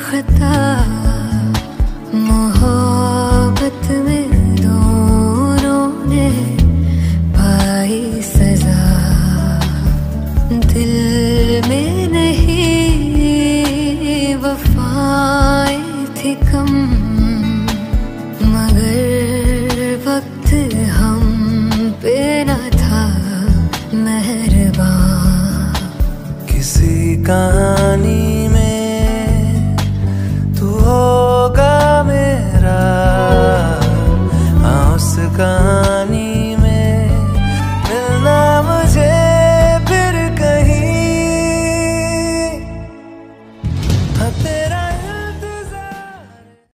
खता में दोनों ने सजा। दिल में नहीं थी कम, मगर वक्त हम था मेहरबान। किसी कहानी happy.